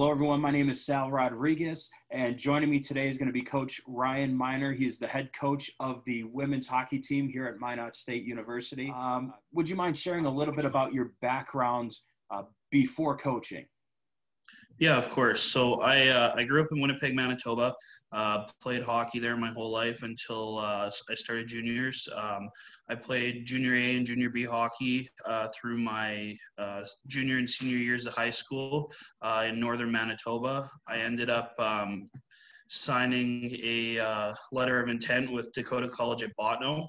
Hello, everyone. My name is Sal Rodriguez, and joining me today is going to be Coach Ryan Miner. He is the head coach of the women's hockey team here at Minot State University. Um, would you mind sharing a little bit about your background uh, before coaching? Yeah, of course. So I uh, I grew up in Winnipeg, Manitoba. Uh, played hockey there my whole life until uh, I started juniors. Um, I played junior A and junior B hockey uh, through my uh, junior and senior years of high school uh, in northern Manitoba. I ended up um, signing a letter of intent with Dakota College at.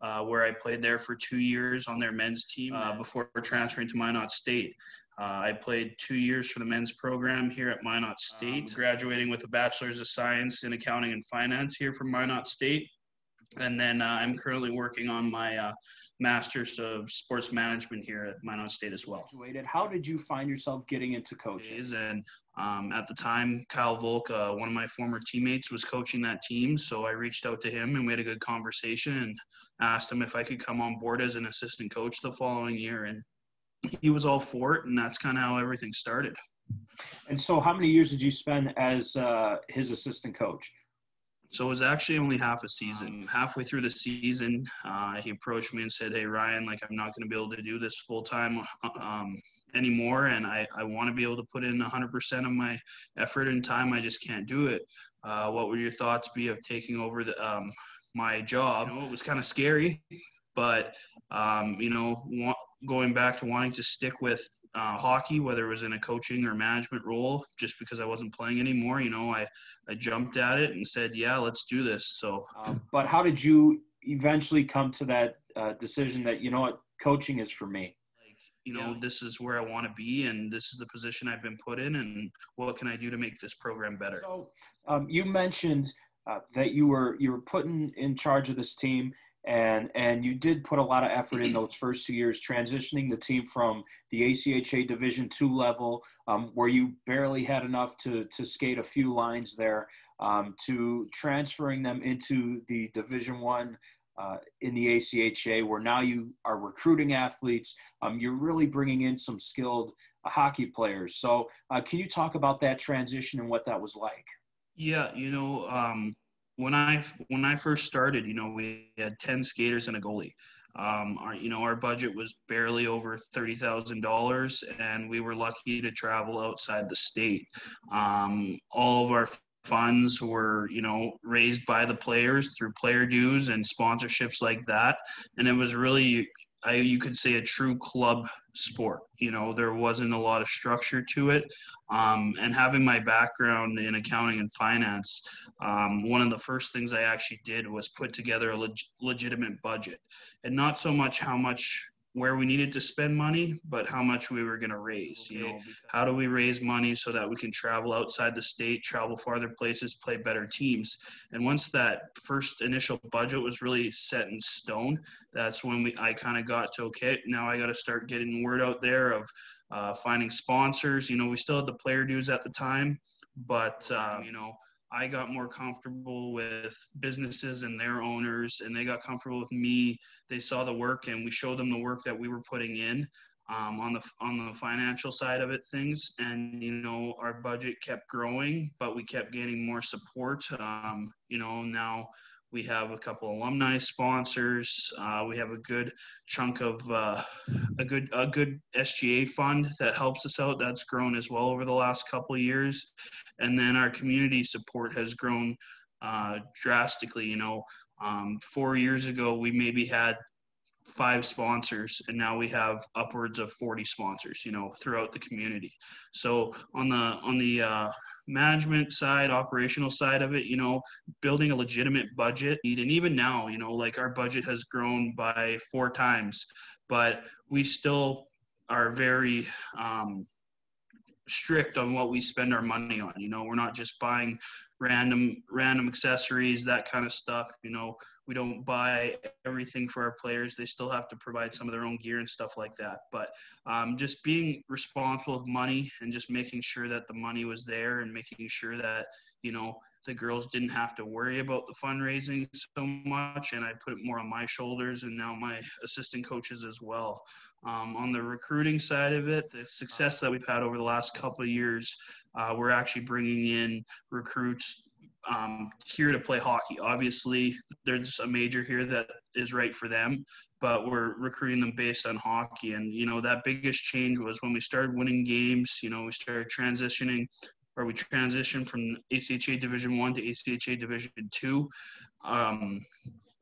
Uh, where I played there for two years on their men's team uh, before transferring to Minot State. Uh, I played two years for the men's program here at Minot State, um, graduating with a bachelor's of science in accounting and finance here from Minot State. And then uh, I'm currently working on my uh, master's of sports management here at Minot State as well. How did you find yourself getting into coaching? And um, at the time, Kyle Volk, uh, one of my former teammates, was coaching that team. So I reached out to him and we had a good conversation and asked him if I could come on board as an assistant coach the following year. And he was all for it, and that's kind of how everything started. And so, how many years did you spend as uh, his assistant coach? So it was actually only half a season. Halfway through the season, uh, he approached me and said, "Hey Ryan, like I'm not going to be able to do this full time um, anymore, and I, I want to be able to put in 100% of my effort and time. I just can't do it. Uh, what would your thoughts be of taking over the, um, my job? You know, it was kind of scary, but um, you know, going back to wanting to stick with uh, hockey, whether it was in a coaching or management role, just because I wasn't playing anymore. You know, I, I jumped at it and said, yeah, let's do this. So, um, but how did you eventually come to that uh, decision that, you know what, coaching is for me? Like, you know, yeah. this is where I want to be, and this is the position I've been put in, and what can I do to make this program better? So, um, you mentioned uh, that you were you were put in, in charge of this team and and you did put a lot of effort in those first two years transitioning the team from the ACHA Division two level, um, where you barely had enough to to skate a few lines there, um, to transferring them into the Division one. Uh, in the ACHA, where now you are recruiting athletes, um, you're really bringing in some skilled uh, hockey players. So, uh, can you talk about that transition and what that was like? Yeah, you know, um, when I when I first started, you know, we had ten skaters and a goalie. Um, our, you know, our budget was barely over thirty thousand dollars, and we were lucky to travel outside the state. Um, all of our funds were, you know, raised by the players through player dues and sponsorships like that, and it was really I, you could say a true club sport. You know, there wasn't a lot of structure to it. Um, and having my background in accounting and finance, um, one of the first things I actually did was put together a leg- legitimate budget, and not so much how much where we needed to spend money, but how much we were going to raise. You know, how do we raise money so that we can travel outside the state, travel farther places, play better teams? And once that first initial budget was really set in stone, that's when we I kind of got to okay, now I got to start getting word out there of uh, finding sponsors. You know, we still had the player dues at the time, but uh, you know I got more comfortable with businesses and their owners, and they got comfortable with me. They saw the work, and we showed them the work that we were putting in um, on the on the financial side of it, things. And you know, our budget kept growing, but we kept gaining more support. Um, you know, now we have a couple alumni sponsors. Uh, we have a good chunk of uh, a good a good SGA fund that helps us out. That's grown as well over the last couple years, and then our community support has grown uh, drastically. You know, um, four years ago we maybe had five sponsors and now we have upwards of 40 sponsors you know throughout the community so on the on the uh, management side, operational side of it, you know, building a legitimate budget. And even now, you know, like our budget has grown by four times, but we still are very um, strict on what we spend our money on. You know, we're not just buying random random accessories, that kind of stuff. You know, we don't buy everything for our players. They still have to provide some of their own gear and stuff like that. But um, just being responsible with money and just making sure that the money was there and making sure that you know the girls didn't have to worry about the fundraising so much, and I put it more on my shoulders and now my assistant coaches as well. Um, on the recruiting side of it, the success that we've had over the last couple of years, uh, we're actually bringing in recruits um, here to play hockey. Obviously, there's a major here that is right for them, but we're recruiting them based on hockey. And, you know, that biggest change was when we started winning games, you know, we started transitioning or we transitioned from ACHA Division One to ACHA Division Two, um,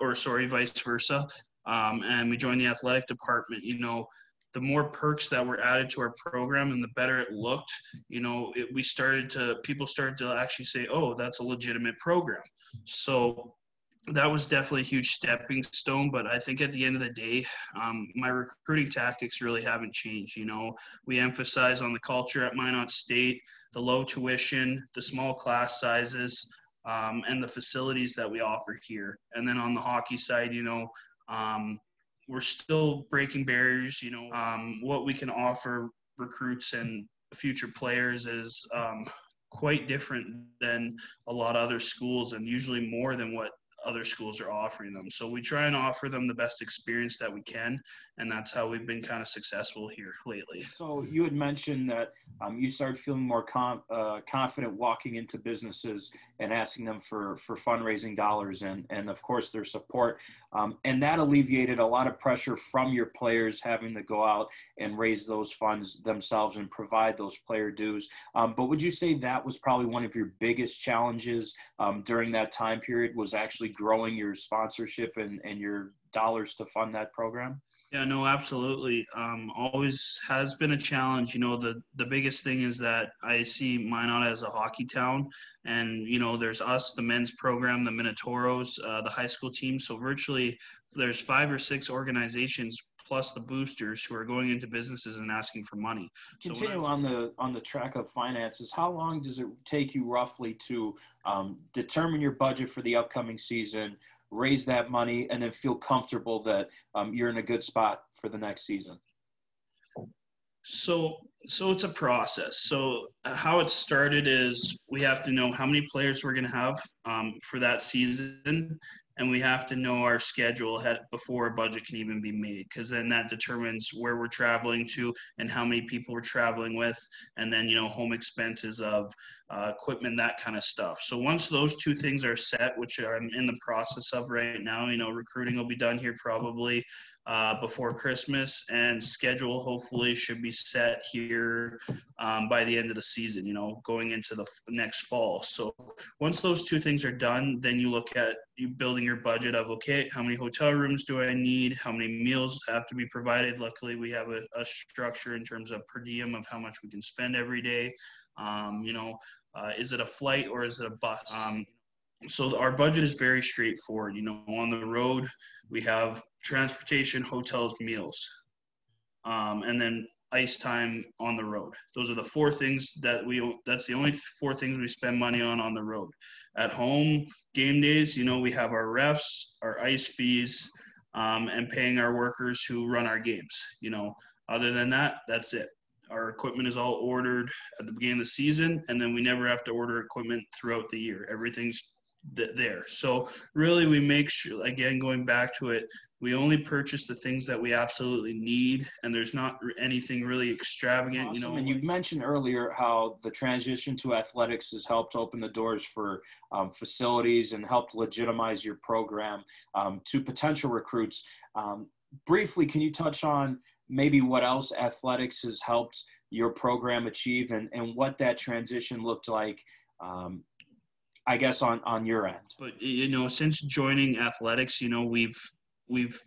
or sorry, vice versa. Um, and we joined the athletic department. You know, the more perks that were added to our program and the better it looked. You know, it, we started to people started to actually say, "Oh, that's a legitimate program." So that was definitely a huge stepping stone. But I think at the end of the day, um, my recruiting tactics really haven't changed. You know, we emphasize on the culture at Minot State, the low tuition, the small class sizes, um, and the facilities that we offer here. And then on the hockey side, you know, um, we're still breaking barriers. You know, um, what we can offer recruits and future players is um, quite different than a lot of other schools and usually more than what other schools are offering them. So we try and offer them the best experience that we can, and that's how we've been kind of successful here lately. So you had mentioned that um, you started feeling more com- uh, confident walking into businesses and asking them for for fundraising dollars and and of course their support, um, and that alleviated a lot of pressure from your players having to go out and raise those funds themselves and provide those player dues. Um, but would you say that was probably one of your biggest challenges um, during that time period? Was actually growing your sponsorship and and your dollars to fund that program? Yeah, no, absolutely. Um, always has been a challenge. You know, the the biggest thing is that I see Minot as a hockey town, and you know, there's us, the men's program, the Minotauros, uh, the high school team. So virtually, there's five or six organizations plus the boosters who are going into businesses and asking for money. Continue so on the on the track of finances. How long does it take you roughly to um, determine your budget for the upcoming season? Raise that money, and then feel comfortable that um, you're in a good spot for the next season? So, so it's a process. So, uh, how it started is we have to know how many players we're going to have um, for that season, and we have to know our schedule ahead before a budget can even be made because then that determines where we're traveling to and how many people we're traveling with and then you know home expenses of uh, equipment that kind of stuff. So once those two things are set which i'm in the process of right now you know recruiting will be done here probably uh, before Christmas, and schedule hopefully should be set here um, by the end of the season. You know, going into the f- next fall. So once those two things are done, then you look at you building your budget of okay, how many hotel rooms do I need? How many meals have to be provided? Luckily, we have a, a structure in terms of per diem of how much we can spend every day. Um, you know, uh, is it a flight or is it a bus? Um, so our budget is very straightforward. You know, on the road we have transportation, hotels, meals, um, and then ice time on the road. Those are the four things that we. That's the only four things we spend money on on the road. At home, game days. You know, we have our refs, our ice fees, um, and paying our workers who run our games. You know, other than that, that's it. Our equipment is all ordered at the beginning of the season, and then we never have to order equipment throughout the year. Everything's th- there. So really, we make sure again going back to it. We only purchase the things that we absolutely need, and there's not anything really extravagant. Awesome. You know, and you mentioned earlier how the transition to athletics has helped open the doors for um, facilities and helped legitimize your program um, to potential recruits. Um, briefly, can you touch on maybe what else athletics has helped your program achieve and, and what that transition looked like um, I guess on on your end. But you know, since joining athletics, you know, we've we've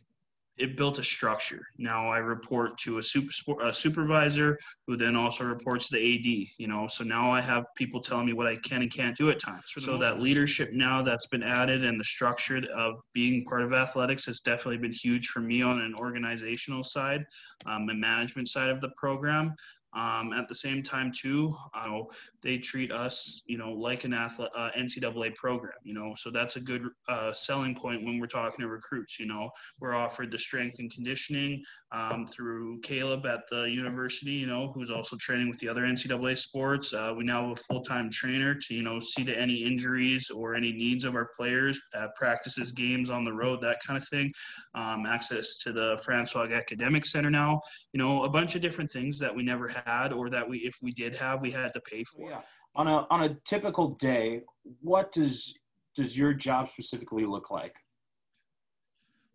it built a structure. Now I report to a super a supervisor who then also reports to the AD. You know, so now I have people telling me what I can and can't do at times. So that leadership now that's been added and the structure of being part of athletics has definitely been huge for me on an organizational side um, and management side of the program. Um, at the same time, too, uh, they treat us, you know, like an athlete, uh, NCAA program, you know, so that's a good uh, selling point when we're talking to recruits. You know, we're offered the strength and conditioning um, through Caleb at the university, you know, who's also training with the other NCAA sports. Uh, we now have a full time trainer to, you know, see to any injuries or any needs of our players, at practices, games on the road, that kind of thing. Um, access to the Francois Academic Center now, you know, a bunch of different things that we never had or that we, if we did have, we had to pay for. Yeah. On a, on a typical day, what does, does your job specifically look like?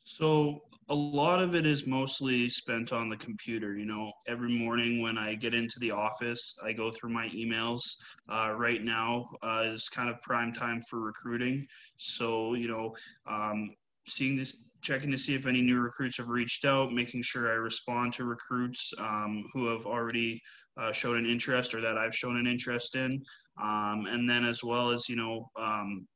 So a lot of it is mostly spent on the computer. You know, every morning when I get into the office, I go through my emails. Uh, right now uh, is kind of prime time for recruiting. So, you know, um, seeing this, checking to see if any new recruits have reached out, making sure I respond to recruits um, who have already uh, shown an interest or that I've shown an interest in. Um, and then as well as, you know, um,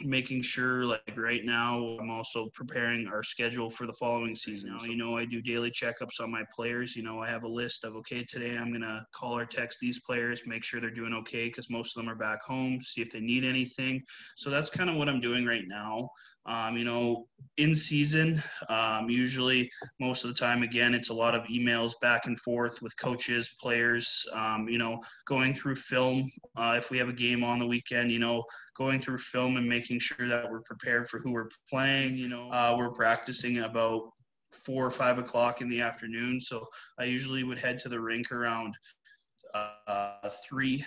making sure like right now i'm also preparing our schedule for the following season. Now you know i do daily checkups on my players. You know i have a list of okay today i'm gonna call or text these players make sure they're doing okay because most of them are back home see if they need anything. So that's kind of what i'm doing right now. Um, you know, in season, um, usually most of the time, again, it's a lot of emails back and forth with coaches, players, um, you know, going through film. Uh, if we have a game on the weekend, you know, going through film and making sure that we're prepared for who we're playing. You know, uh, we're practicing about four or five o'clock in the afternoon. So I usually would head to the rink around uh, three,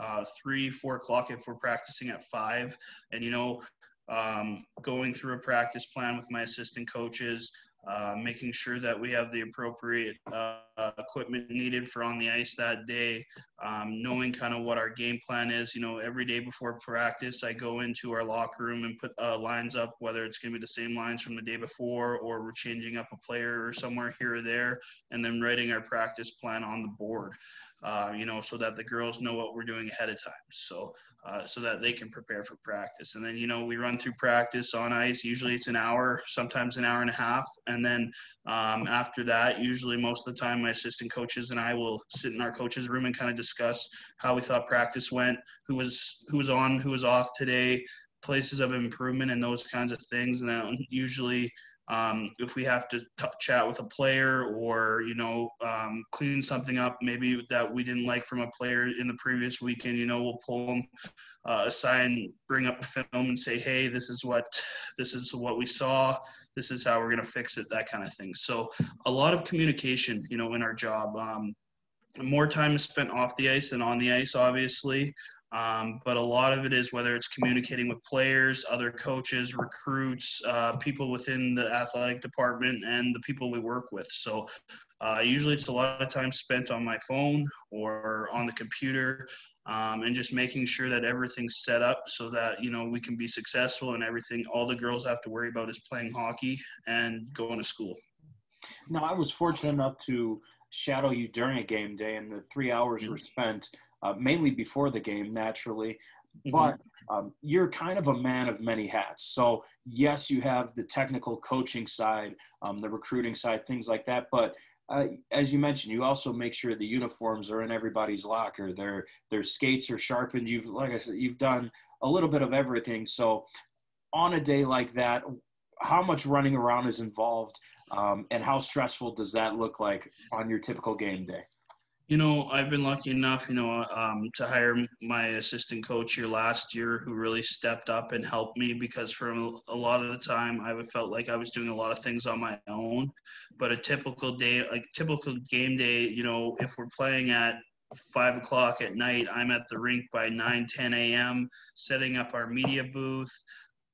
uh, three, four o'clock if we're practicing at five. And, you know, um, going through a practice plan with my assistant coaches, uh, making sure that we have the appropriate uh, equipment needed for on the ice that day, um, knowing kind of what our game plan is. You know, every day before practice, I go into our locker room and put uh, lines up, whether it's going to be the same lines from the day before or we're changing up a player or somewhere here or there, and then writing our practice plan on the board. Uh, you know, so that the girls know what we're doing ahead of time. So uh, so that they can prepare for practice. And then, you know, we run through practice on ice. Usually it's an hour, sometimes an hour and a half. And then um, after that, usually most of the time, my assistant coaches and I will sit in our coaches' room and kind of discuss how we thought practice went, who was who was on, who was off today, places of improvement, and those kinds of things. And then usually um, if we have to t- chat with a player or you know um, clean something up maybe that we didn't like from a player in the previous weekend you know we'll pull them uh, aside and bring up a film and say hey this is what this is what we saw. This is how we're going to fix it that kind of thing. So a lot of communication you know in our job. Um, more time is spent off the ice than on the ice obviously um, but a lot of it is whether it's communicating with players, other coaches, recruits, uh, people within the athletic department, and the people we work with. So uh, usually it's a lot of time spent on my phone or on the computer. Um, and just making sure that everything's set up so that you know we can be successful and everything all the girls have to worry about is playing hockey and going to school now i was fortunate enough to shadow you during a game day and the three hours mm-hmm. were spent uh, mainly before the game, naturally. Mm-hmm. But um, you're kind of a man of many hats. So, yes, you have the technical coaching side, um, the recruiting side, things like that. But uh, as you mentioned, you also make sure the uniforms are in everybody's locker. Their their skates are sharpened. You've like I said, you've done a little bit of everything. So, on a day like that, how much running around is involved, um, and how stressful does that look like on your typical game day? You know, I've been lucky enough, you know, um, to hire my assistant coach here last year who really stepped up and helped me because for a lot of the time I felt like I was doing a lot of things on my own. But a typical day, like typical game day, you know, if we're playing at five o'clock at night, I'm at the rink by 9, 10 a.m., setting up our media booth,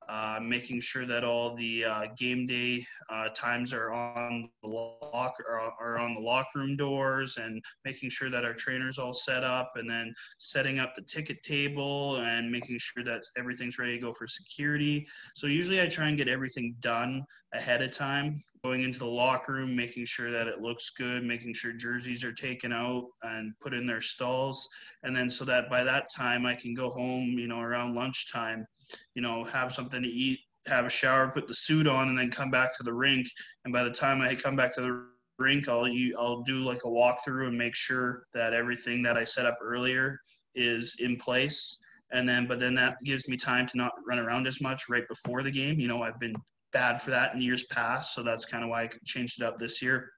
uh, making sure that all the uh, game day uh, times are on the lock are on the locker room doors and making sure that our trainers all set up and then setting up the ticket table and making sure that everything's ready to go for security. So usually i try and get everything done ahead of time going into the locker room making sure that it looks good making sure jerseys are taken out and put in their stalls. And then so that by that time i can go home you know around lunchtime you know, have something to eat, have a shower, put the suit on, and then come back to the rink. And by the time I come back to the rink, I'll you, I'll do like a walkthrough and make sure that everything that I set up earlier is in place. And then, but then that gives me time to not run around as much right before the game. You know, I've been bad for that in years past, so that's kind of why I changed it up this year.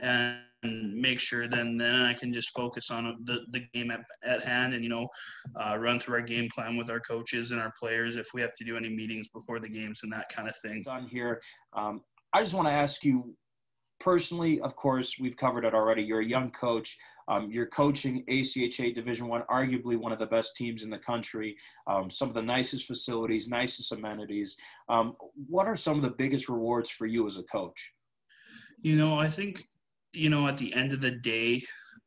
And make sure then then I can just focus on the, the game at, at hand and you know uh, run through our game plan with our coaches and our players if we have to do any meetings before the games and that kind of thing. Done here. Um, I just want to ask you personally, of course, we've covered it already. You're a young coach. Um, you're coaching ACHA Division One, arguably one of the best teams in the country. Um, some of the nicest facilities, nicest amenities. Um, what are some of the biggest rewards for you as a coach? You know, I think you know at the end of the day,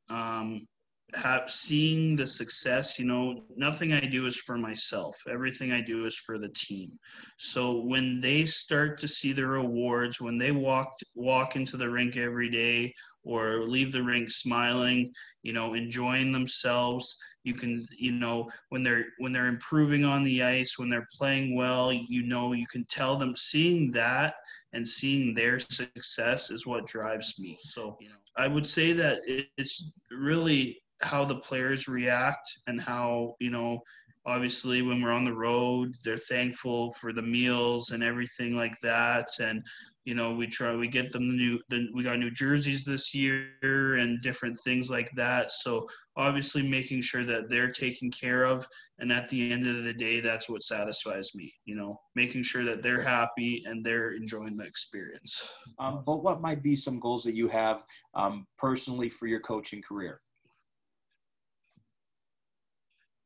um, have seeing the success you know nothing i do is for myself. Everything i do is for the team. So when they start to see the rewards when they walk walk into the rink every day or leave the rink smiling you know enjoying themselves. You can you know when they're when they're improving on the ice when they're playing well you know you can tell them seeing that and seeing their success is what drives me. So you know, i would say that it's really how the players react and how you know obviously when we're on the road they're thankful for the meals and everything like that. And you know we try we get them new the, we got new jerseys this year and different things like that. So obviously making sure that they're taken care of. And at the end of the day that's what satisfies me you know making sure that they're happy and they're enjoying the experience. Um, but what might be some goals that you have um, personally for your coaching career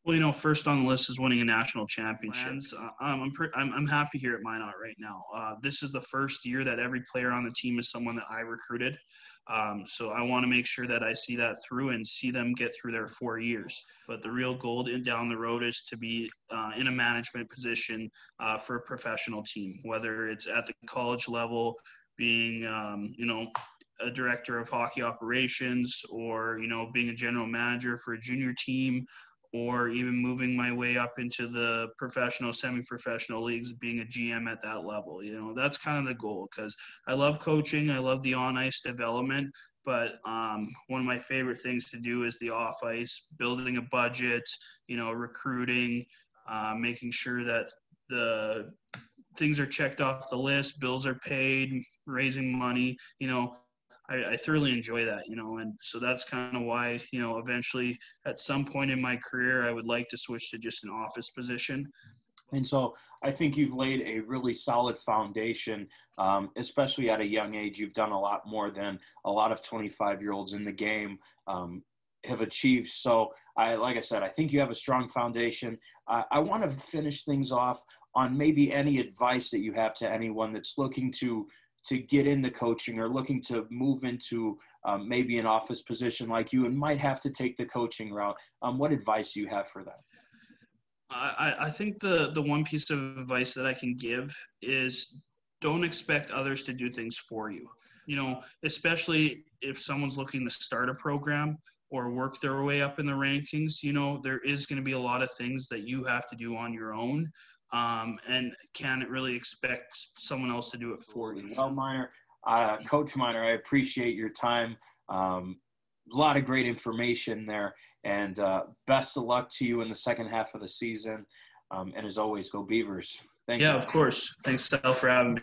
well, you know, first on the list is winning a national championship. Uh, I'm, pre- I'm, I'm happy here at Minot right now. Uh, this is the first year that every player on the team is someone that I recruited. Um, so I want to make sure that I see that through and see them get through their four years. But the real goal down the road is to be uh, in a management position uh, for a professional team, whether it's at the college level, being, um, you know, a director of hockey operations or you know being a general manager for a junior team or even moving my way up into the professional, semi-professional leagues, being a GM at that level. You know, that's kind of the goal because I love coaching. I love the on-ice development, but um, one of my favorite things to do is the off-ice, building a budget, you know, recruiting, uh, making sure that the things are checked off the list, bills are paid, raising money, you know, I, I thoroughly enjoy that, you know, and so that's kind of why, you know, eventually at some point in my career, I would like to switch to just an office position. And so I think you've laid a really solid foundation, um, especially at a young age. You've done a lot more than a lot of 25 year olds in the game um, have achieved. So, I, like I said, I think you have a strong foundation. Uh, I want to finish things off on maybe any advice that you have to anyone that's looking to to get into coaching or looking to move into um, maybe an office position like you and might have to take the coaching route, um, what advice do you have for them? I, I think the, the one piece of advice that I can give is don't expect others to do things for you. You know, especially if someone's looking to start a program or work their way up in the rankings, you know, there is going to be a lot of things that you have to do on your own um, and can't really expect someone else to do it for you. Well, Miner, uh, Coach Miner, I appreciate your time. Um, a lot of great information there, and uh, best of luck to you in the second half of the season. Um, and as always, go Beavers. Thank yeah, you. of course. Thanks, Sal, for having me.